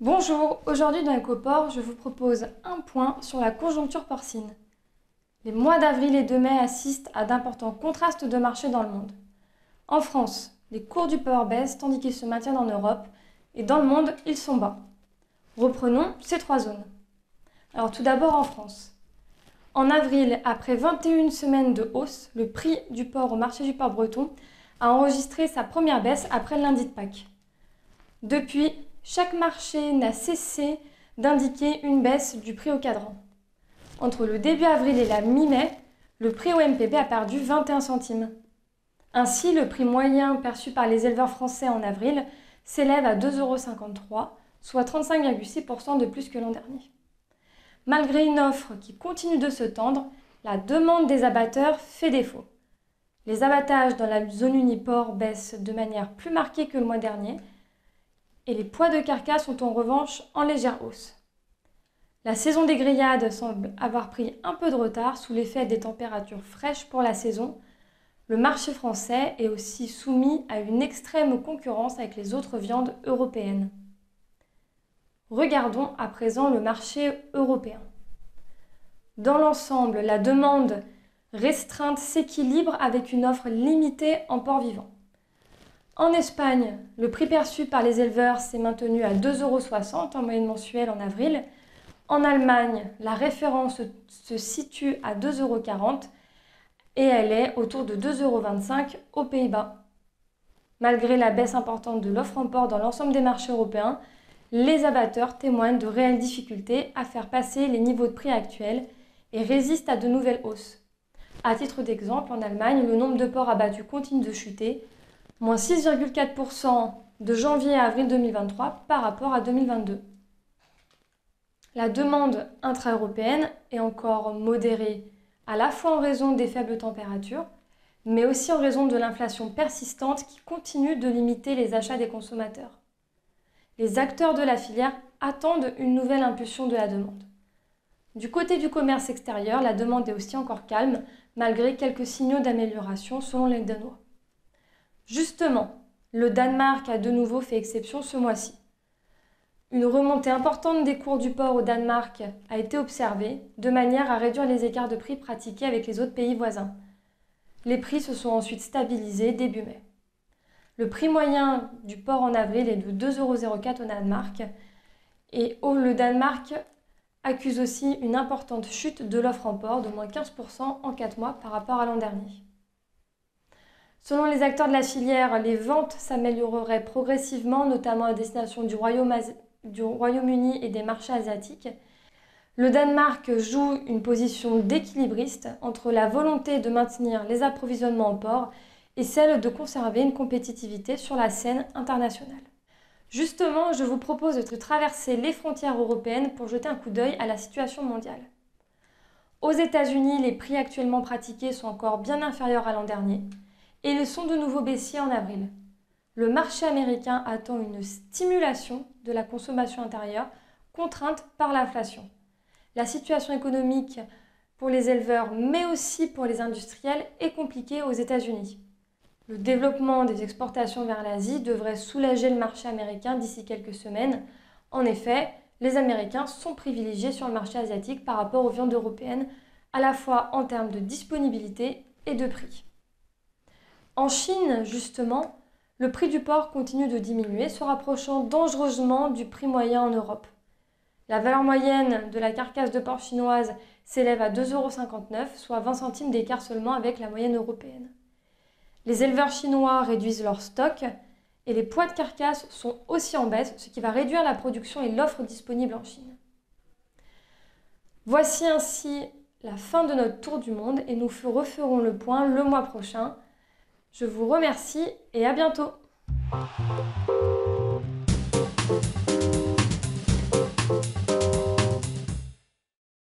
Bonjour, aujourd'hui dans EcoPort, je vous propose un point sur la conjoncture porcine. Les mois d'avril et de mai assistent à d'importants contrastes de marché dans le monde. En France, les cours du porc baissent tandis qu'ils se maintiennent en Europe et dans le monde, ils sont bas. Reprenons ces trois zones. Alors tout d'abord en France. En avril, après 21 semaines de hausse, le prix du porc au marché du porc breton a enregistré sa première baisse après le lundi de Pâques. Depuis, chaque marché n'a cessé d'indiquer une baisse du prix au cadran. Entre le début avril et la mi-mai, le prix au MPB a perdu 21 centimes. Ainsi, le prix moyen perçu par les éleveurs français en avril s'élève à 2,53 euros, soit 35,6% de plus que l'an dernier. Malgré une offre qui continue de se tendre, la demande des abatteurs fait défaut. Les abattages dans la zone uniport baissent de manière plus marquée que le mois dernier et les poids de carcasse sont en revanche en légère hausse. La saison des grillades semble avoir pris un peu de retard sous l'effet des températures fraîches pour la saison, le marché français est aussi soumis à une extrême concurrence avec les autres viandes européennes. Regardons à présent le marché européen. Dans l'ensemble, la demande restreinte s'équilibre avec une offre limitée en porc vivant. En Espagne, le prix perçu par les éleveurs s'est maintenu à 2,60 euros en moyenne mensuelle en avril. En Allemagne, la référence se situe à 2,40 euros et elle est autour de 2,25 euros aux Pays-Bas. Malgré la baisse importante de l'offre en port dans l'ensemble des marchés européens, les abatteurs témoignent de réelles difficultés à faire passer les niveaux de prix actuels et résistent à de nouvelles hausses. À titre d'exemple, en Allemagne, le nombre de porcs abattus continue de chuter, moins 6,4% de janvier à avril 2023 par rapport à 2022. La demande intra-européenne est encore modérée à la fois en raison des faibles températures, mais aussi en raison de l'inflation persistante qui continue de limiter les achats des consommateurs. Les acteurs de la filière attendent une nouvelle impulsion de la demande. Du côté du commerce extérieur, la demande est aussi encore calme, malgré quelques signaux d'amélioration selon les Danois. Justement, le Danemark a de nouveau fait exception ce mois-ci. Une remontée importante des cours du porc au Danemark a été observée, de manière à réduire les écarts de prix pratiqués avec les autres pays voisins. Les prix se sont ensuite stabilisés début mai. Le prix moyen du porc en avril est de 2,04 euros au Danemark et le Danemark accuse aussi une importante chute de l'offre en porc de moins 15% en 4 mois par rapport à l'an dernier. Selon les acteurs de la filière, les ventes s'amélioreraient progressivement, notamment à destination du Royaume du Royaume-Uni et des marchés asiatiques, le Danemark joue une position d'équilibriste entre la volonté de maintenir les approvisionnements en porc et celle de conserver une compétitivité sur la scène internationale. Justement, je vous propose de traverser les frontières européennes pour jeter un coup d'œil à la situation mondiale. Aux États-Unis, les prix actuellement pratiqués sont encore bien inférieurs à l'an dernier et ils sont de nouveau baissiers en avril le marché américain attend une stimulation de la consommation intérieure contrainte par l'inflation. La situation économique pour les éleveurs, mais aussi pour les industriels, est compliquée aux États-Unis. Le développement des exportations vers l'Asie devrait soulager le marché américain d'ici quelques semaines. En effet, les Américains sont privilégiés sur le marché asiatique par rapport aux viandes européennes, à la fois en termes de disponibilité et de prix. En Chine, justement, le prix du porc continue de diminuer, se rapprochant dangereusement du prix moyen en Europe. La valeur moyenne de la carcasse de porc chinoise s'élève à 2,59 euros, soit 20 centimes d'écart seulement avec la moyenne européenne. Les éleveurs chinois réduisent leur stock et les poids de carcasse sont aussi en baisse, ce qui va réduire la production et l'offre disponible en Chine. Voici ainsi la fin de notre tour du monde et nous referons le point le mois prochain. Je vous remercie et à bientôt.